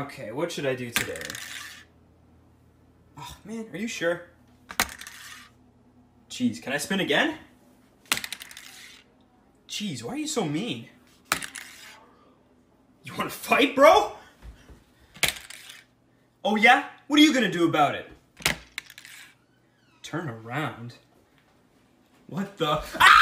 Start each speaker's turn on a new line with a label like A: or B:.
A: Okay, what should I do today? Oh, man, are you sure? Jeez, can I spin again? Jeez, why are you so mean? You want to fight, bro? Oh, yeah? What are you gonna do about it? Turn around? What the? Ah!